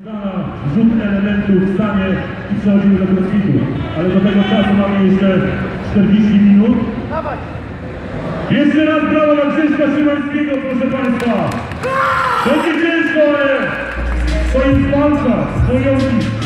Rzut elementów w stanie i przechodzimy do crossfitu. Ale do tego czasu mamy jeszcze 40 minut. Jeszcze raz brawo dla Krzyśka Szymańskiego, proszę Państwa. Będzie ciężko, ale to jest walka, bojowi.